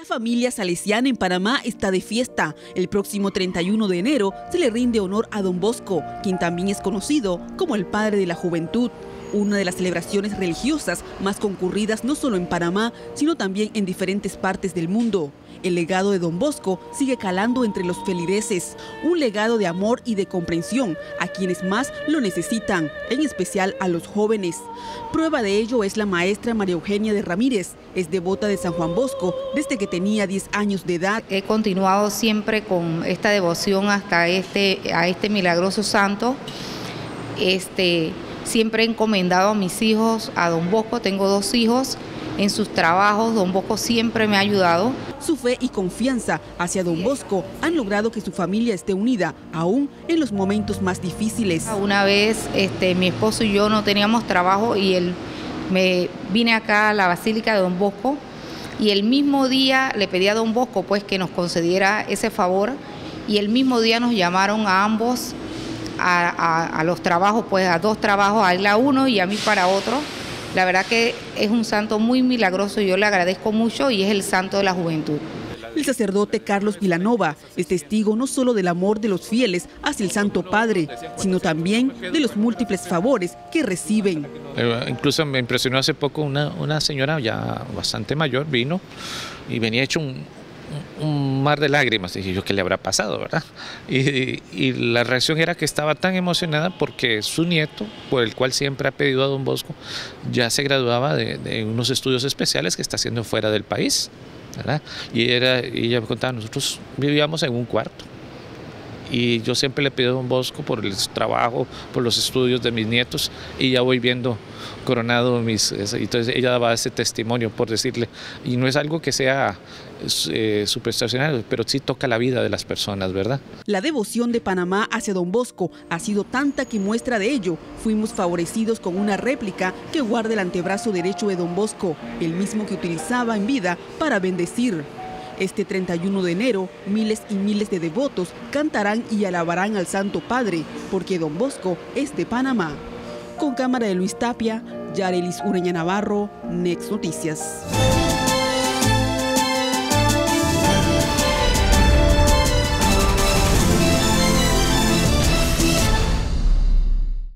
La familia salesiana en Panamá está de fiesta. El próximo 31 de enero se le rinde honor a Don Bosco, quien también es conocido como el padre de la juventud una de las celebraciones religiosas más concurridas no solo en Panamá, sino también en diferentes partes del mundo. El legado de Don Bosco sigue calando entre los feligreses, un legado de amor y de comprensión a quienes más lo necesitan, en especial a los jóvenes. Prueba de ello es la maestra María Eugenia de Ramírez, es devota de San Juan Bosco desde que tenía 10 años de edad. He continuado siempre con esta devoción hasta este, a este milagroso santo. Este, Siempre he encomendado a mis hijos, a don Bosco, tengo dos hijos, en sus trabajos, don Bosco siempre me ha ayudado. Su fe y confianza hacia don Bosco han logrado que su familia esté unida, aún en los momentos más difíciles. Una vez este, mi esposo y yo no teníamos trabajo y él me vine acá a la Basílica de don Bosco y el mismo día le pedí a don Bosco pues que nos concediera ese favor y el mismo día nos llamaron a ambos a, los trabajos, pues a dos trabajos, a él a uno y a mí para otro. La verdad que es un santo muy milagroso, yo le agradezco mucho y es el santo de la juventud. El sacerdote Carlos Vilanova es testigo no solo del amor de los fieles hacia el Santo Padre, sino también de los múltiples favores que reciben. incluso me impresionó hace poco una, una señora ya bastante mayor, vino y venía hecho un, un mar de lágrimas. Dije yo, ¿qué le habrá pasado, verdad? Y, la reacción era que estaba tan emocionada porque su nieto, por el cual siempre ha pedido a don Bosco, ya se graduaba de, unos estudios especiales que está haciendo fuera del país. ¿verdad? Y, era, y ella me contaba, nosotros vivíamos en un cuarto y yo siempre le pido a don Bosco por el trabajo, por los estudios de mis nietos y ya voy viendo coronado mis... Entonces ella daba ese testimonio por decirle, y no es algo que sea eh, pero sí toca la vida de las personas, ¿verdad? La devoción de Panamá hacia don Bosco ha sido tanta que muestra de ello. Fuimos favorecidos con una réplica que guarda el antebrazo derecho de don Bosco, el mismo que utilizaba en vida para bendecir. Este 31 de enero, miles y miles de devotos cantarán y alabarán al Santo Padre, porque Don Bosco es de Panamá. Con cámara de Luis Tapia, Yarelis Ureña Navarro, Next Noticias.